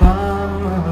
Mama